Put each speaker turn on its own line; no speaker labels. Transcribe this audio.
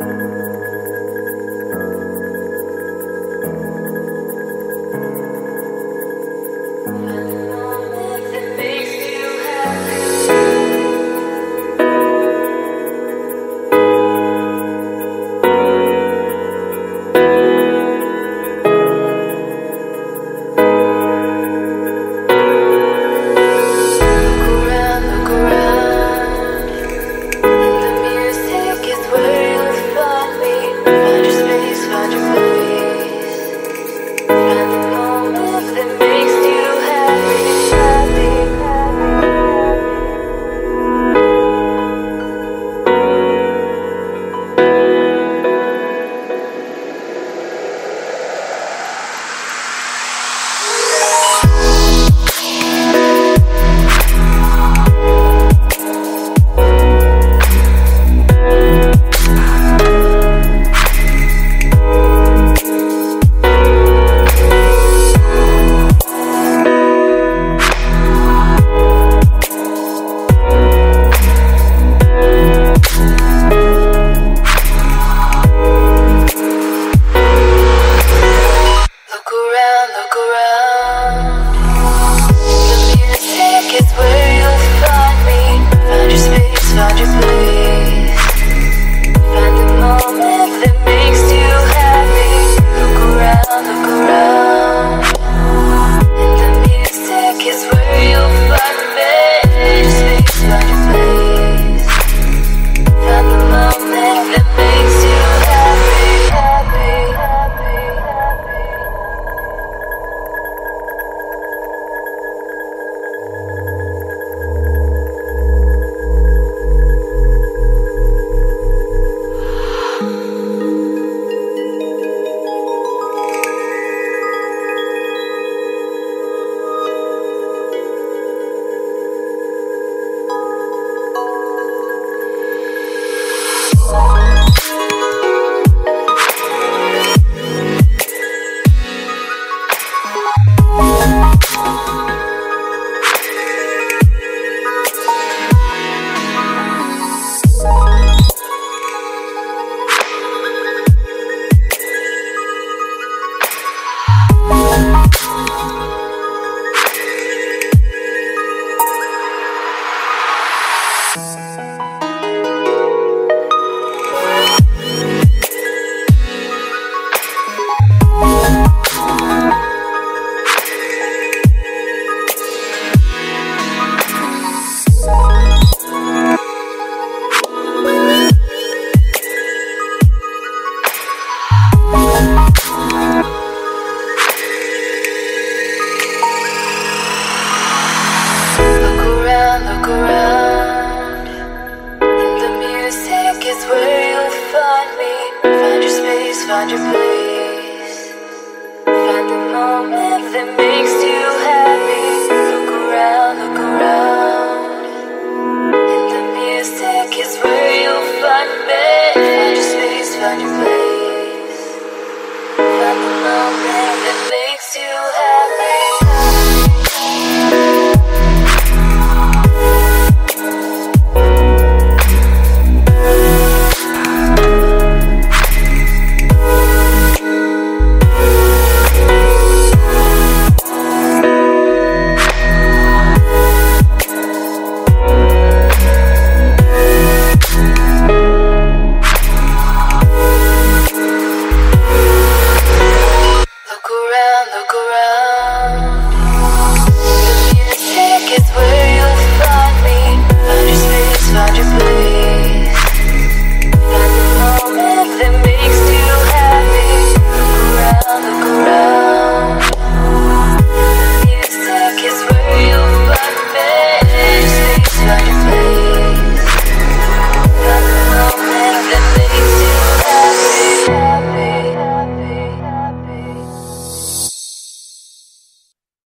Thank you.
Cause